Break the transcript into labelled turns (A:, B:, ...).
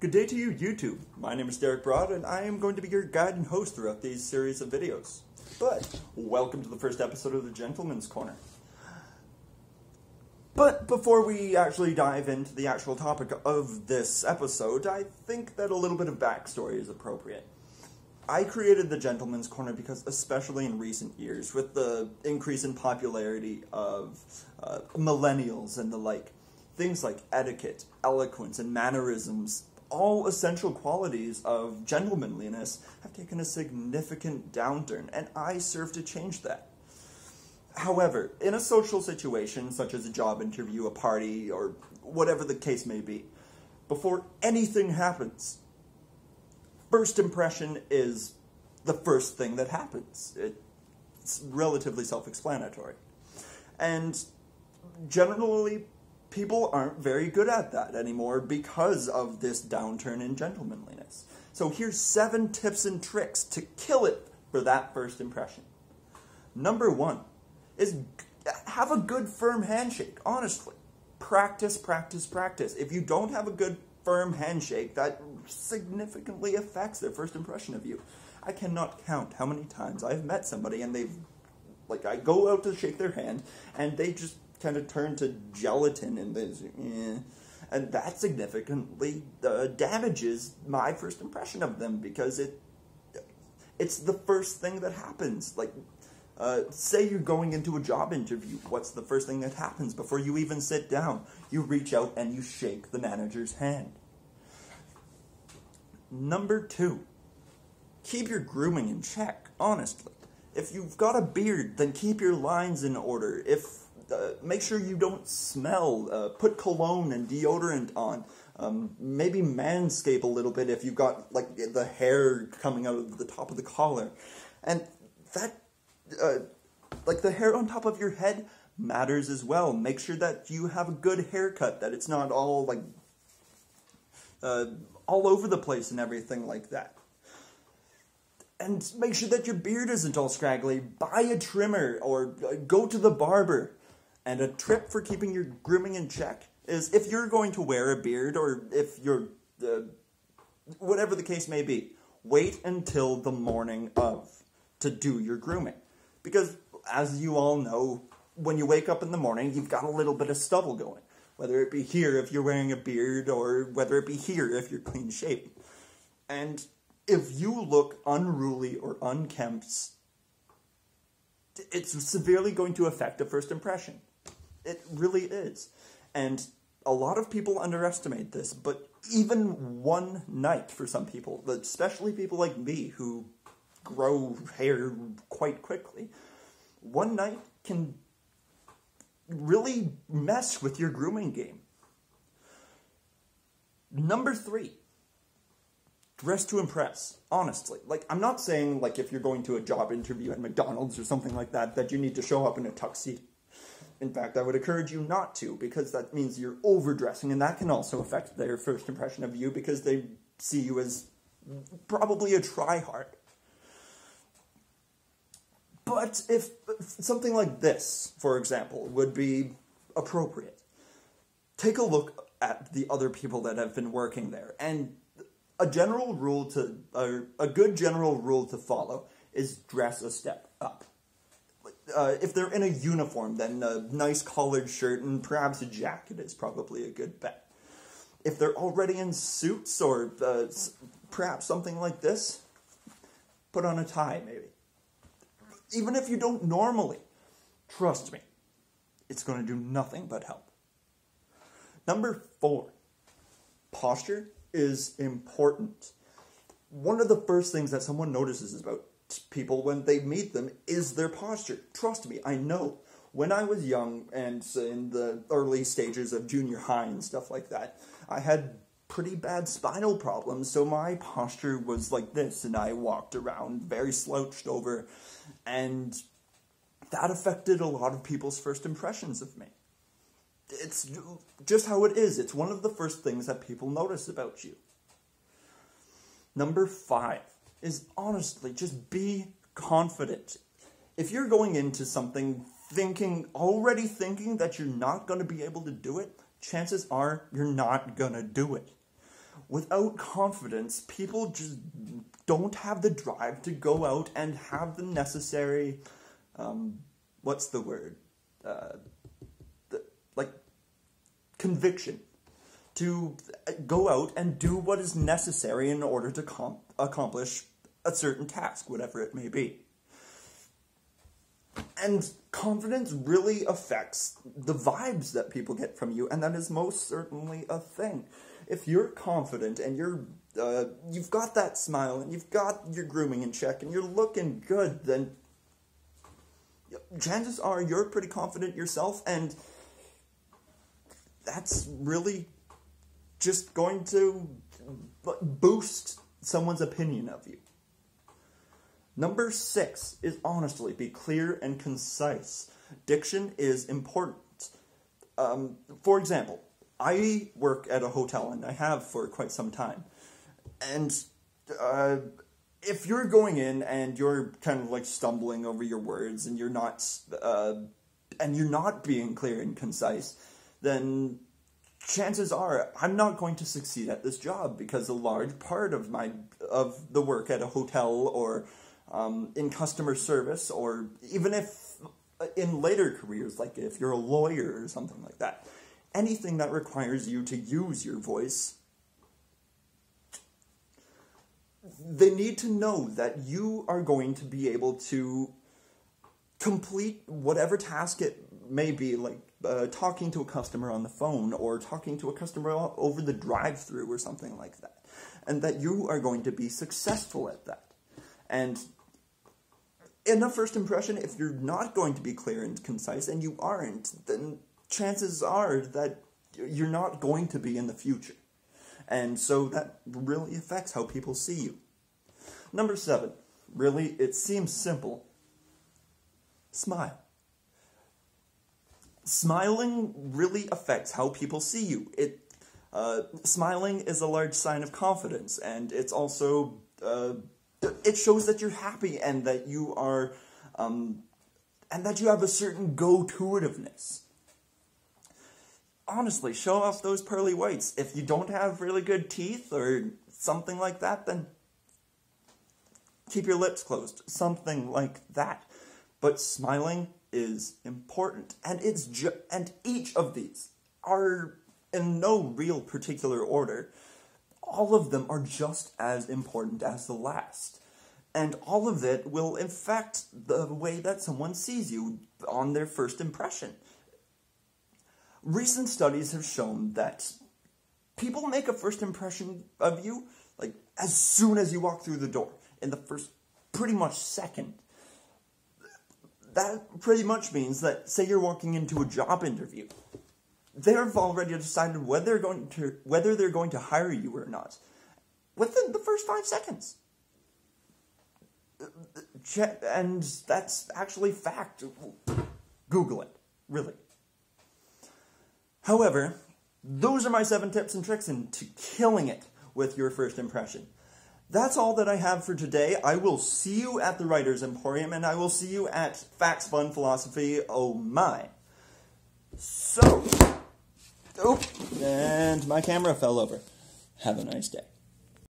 A: Good day to you, YouTube. My name is Derek Broad, and I am going to be your guide and host throughout these series of videos. But, welcome to the first episode of the Gentleman's Corner. But before we actually dive into the actual topic of this episode, I think that a little bit of backstory is appropriate. I created the Gentleman's Corner because, especially in recent years, with the increase in popularity of uh, millennials and the like, things like etiquette, eloquence, and mannerisms all essential qualities of gentlemanliness have taken a significant downturn, and I serve to change that. However, in a social situation, such as a job interview, a party, or whatever the case may be, before anything happens, first impression is the first thing that happens. It's relatively self explanatory. And generally, people aren't very good at that anymore because of this downturn in gentlemanliness. So here's seven tips and tricks to kill it for that first impression. Number one is have a good firm handshake, honestly. Practice, practice, practice. If you don't have a good firm handshake, that significantly affects their first impression of you. I cannot count how many times I've met somebody and they've, like, I go out to shake their hand and they just kind of turn to gelatin and this, and that significantly uh, damages my first impression of them because it it's the first thing that happens. Like, uh, say you're going into a job interview, what's the first thing that happens before you even sit down? You reach out and you shake the manager's hand. Number two, keep your grooming in check, honestly. If you've got a beard, then keep your lines in order. If uh, make sure you don't smell. Uh, put cologne and deodorant on. Um, maybe manscape a little bit if you've got like the hair coming out of the top of the collar, and that, uh, like the hair on top of your head matters as well. Make sure that you have a good haircut, that it's not all like uh, all over the place and everything like that. And make sure that your beard isn't all scraggly. Buy a trimmer or uh, go to the barber. And a trip for keeping your grooming in check is if you're going to wear a beard or if you're, uh, whatever the case may be, wait until the morning of to do your grooming. Because as you all know, when you wake up in the morning, you've got a little bit of stubble going. Whether it be here if you're wearing a beard or whether it be here if you're clean shaven. And if you look unruly or unkempt, it's severely going to affect a first impression. It really is. And a lot of people underestimate this, but even one night for some people, especially people like me who grow hair quite quickly, one night can really mess with your grooming game. Number three, dress to impress. Honestly, like I'm not saying like if you're going to a job interview at McDonald's or something like that that you need to show up in a tuxedo. In fact, I would encourage you not to, because that means you're overdressing, and that can also affect their first impression of you because they see you as probably a tryhard. But if something like this, for example, would be appropriate, take a look at the other people that have been working there. And a general rule to, a good general rule to follow is dress a step up uh, if they're in a uniform, then a nice collared shirt and perhaps a jacket is probably a good bet. If they're already in suits or uh, perhaps something like this, put on a tie maybe. Even if you don't normally, trust me, it's going to do nothing but help. Number four, posture is important. One of the first things that someone notices is about people when they meet them is their posture. Trust me, I know. When I was young and in the early stages of junior high and stuff like that, I had pretty bad spinal problems, so my posture was like this, and I walked around very slouched over, and that affected a lot of people's first impressions of me. It's just how it is. It's one of the first things that people notice about you. Number five is honestly just be confident. If you're going into something thinking, already thinking that you're not going to be able to do it, chances are you're not going to do it. without confidence, people just don't have the drive to go out and have the necessary, um, what's the word? Uh, the, like, conviction to go out and do what is necessary in order to com- accomplish a certain task, whatever it may be. And confidence really affects the vibes that people get from you, and that is most certainly a thing. If you're confident and you're uh, you've got that smile and you've got your grooming in check and you're looking good, then chances are you're pretty confident yourself, and that's really just going to boost someone's opinion of you. Number six is honestly be clear and concise. Diction is important. Um, for example, I work at a hotel and I have for quite some time. And uh, if you're going in and you're kind of like stumbling over your words and you're not uh, and you're not being clear and concise, then chances are I'm not going to succeed at this job because a large part of my of the work at a hotel or um, in customer service or even if uh, in later careers like if you're a lawyer or something like that anything that requires you to use your voice they need to know that you are going to be able to complete whatever task it may be like uh, talking to a customer on the phone or talking to a customer over the drive through or something like that. And that you are going to be successful at that. And in a first impression, if you're not going to be clear and concise and you aren't, then chances are that you're not going to be in the future. And so that really affects how people see you. Number seven, really, it seems simple. Smile smiling really affects how people see you. It uh, smiling is a large sign of confidence, and it's also uh, it shows that you're happy and that you are um, and that you have a certain go-to-itiveness. Honestly, show off those pearly whites. If you don't have really good teeth or something like that, then keep your lips closed. Something like that. But smiling is important, and it's ju- and each of these are in no real particular order. All of them are just as important as the last. And all of it will affect the way that someone sees you on their first impression. Recent studies have shown that people make a first impression of you like as soon as you walk through the door, in the first pretty much second that pretty much means that, say you're walking into a job interview, they've already decided whether they're going to whether they're going to hire you or not within the first five seconds. And that's actually fact. Google it, really. However, those are my seven tips and tricks into killing it with your first impression. That's all that I have for today. I will see you at the Writers Emporium, and I will see you at Facts, Fun, Philosophy, oh my. So, oh, and my camera fell over. Have a nice day.